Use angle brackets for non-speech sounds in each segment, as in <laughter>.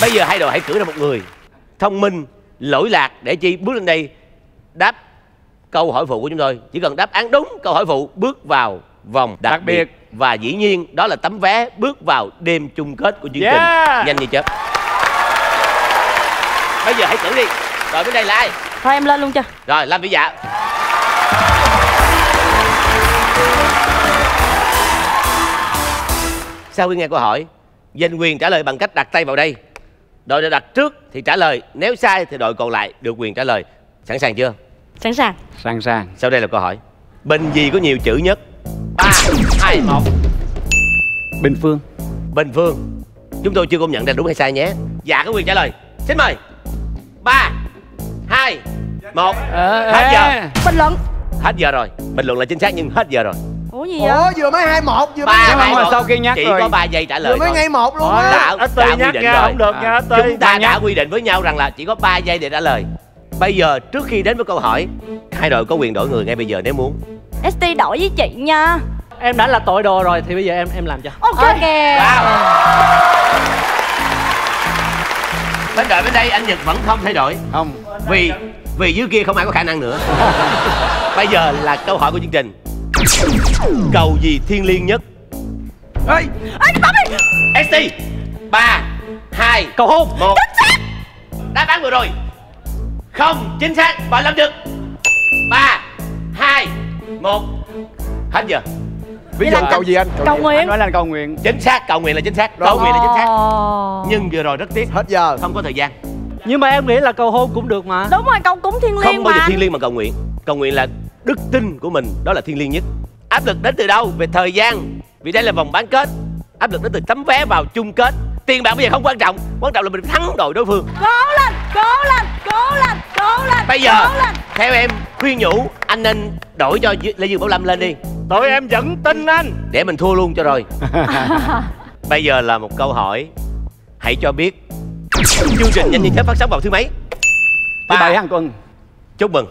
bây giờ hai đội hãy cử ra một người thông minh lỗi lạc để chi bước lên đây đáp câu hỏi phụ của chúng tôi. Chỉ cần đáp án đúng câu hỏi phụ bước vào vòng đặc, Đặc biệt. biệt. và dĩ nhiên đó là tấm vé bước vào đêm chung kết của chương Yeah. trình nhanh như chớp. Bây giờ hãy cử đi. Rồi bên đây là ai? Thôi em lên luôn cho. Rồi làm vị dạ. Sau khi nghe câu hỏi danh quyền trả lời bằng cách đặt tay vào đây đội đã đặt trước thì trả lời. Nếu sai thì đội còn lại được quyền trả lời. Sẵn sàng chưa? Sẵn sàng. Sẵn sàng. Sau đây là câu hỏi. Bình gì có nhiều chữ nhất? Ba hai một. Bình Phương. Bình phương. Chúng tôi chưa công nhận ra đúng hay sai nhé. Dạ có quyền trả lời. Xin mời. Ba hai một. Hết giờ. Bình luận. Hết giờ rồi. Bình luận là chính xác nhưng hết giờ rồi ủa gì vậy? ủa vừa mới hai một vừa mới ba hai một. sau khi nhắc chỉ rồi. có 3 giây trả lời vừa mới ngay một luôn á. đã, đã Tì quy nhắc định nha, rồi. không được nha, Tì. chúng ta đã quy định với nhau rằng là chỉ có 3 giây để trả lời. Bây giờ trước khi đến với câu hỏi hai đội có quyền đổi người ngay bây giờ nếu muốn. St đổi với chị nha. Em đã là tội đồ rồi thì bây giờ em em làm cho. Ok, wow. Bên đội bên đây anh nhật vẫn không thay đổi? Không. Vì vì dưới kia không ai có khả năng nữa. Bây giờ là câu hỏi của chương trình cầu gì thiên liêng nhất? Ê, st ba hai cầu hôn! một. Đáp án vừa rồi. Không chính xác và lâm trực ba hai một. Hết giờ. Ví dụ là cầu gì anh? cầu gì? nguyện. Anh nói là cầu nguyện. Chính xác cầu nguyện là chính xác. Cầu nguyện là chính xác. Nhưng vừa rồi rất tiếc. Hết giờ. Không có thời gian. Nhưng mà em nghĩ là cầu hôn cũng được mà. Đúng rồi câu cúng thiên liêng không bao giờ mà. thiên liêng mà cầu nguyện. Cầu nguyện là đức tin của mình đó là thiên liêng nhất. Áp lực đến từ đâu? Về thời gian. Vì đây là vòng bán kết. Áp lực đến từ tấm vé vào chung kết. Tiền bạc bây giờ không quan trọng. Quan trọng là mình thắng đội đối phương. Cố lên cố lên cố lên cố lên bây giờ lên. theo em khuyên nhủ anh nên đổi cho lê dương bảo lâm lên đi. Tụi em vẫn tin anh. Để mình thua luôn cho rồi. <laughs> Bây giờ là một câu hỏi. Hãy cho biết. Chương trình nhanh như chớp phát sóng vào thứ mấy? Thứ Ba. bảy hàng tuần. Chúc mừng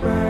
back.